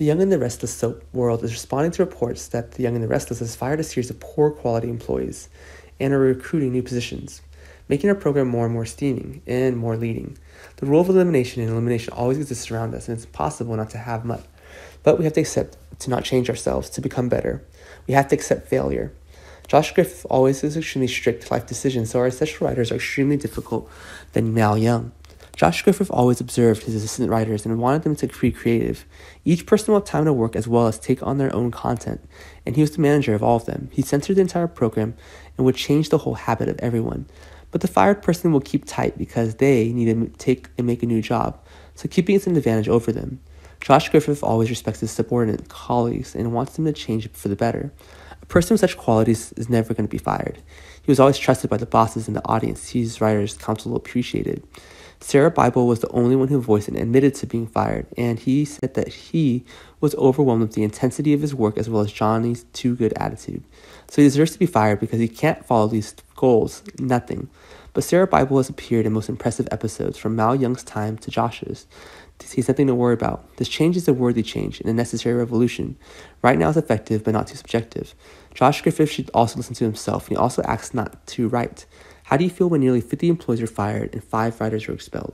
The Young and the Restless soap world is responding to reports that The Young and the Restless has fired a series of poor quality employees and are recruiting new positions, making our program more and more steaming and more leading. The rule of elimination and elimination always exists around us, and it's impossible not to have much. But we have to accept to not change ourselves, to become better. We have to accept failure. Josh Griffith always is extremely strict life decisions, so our essential writers are extremely difficult than Mal Young. Josh Griffith always observed his assistant writers and wanted them to be creative. Each person will have time to work as well as take on their own content, and he was the manager of all of them. He censored the entire program and would change the whole habit of everyone. But the fired person will keep tight because they need to take and make a new job, so keeping is an advantage over them. Josh Griffith always respects his subordinate colleagues and wants them to change for the better. Person with such qualities is never going to be fired. He was always trusted by the bosses and the audience his writers' council appreciated. Sara Bibel was the only one who voiced and admitted to being fired, and he said that he was overwhelmed with the intensity of his work as well as Johnny's too good attitude. So he deserves to be fired because he can't follow these goals, nothing. But Sara Bibel has appeared in most impressive episodes from Mal Young's time to Josh's. He's nothing to worry about. This change is a worthy change and a necessary revolution. Right now is effective, but not too subjective. Josh Griffith should also listen to himself, and he also acts not too right. How do you feel when nearly 50 employees are fired and five writers are expelled?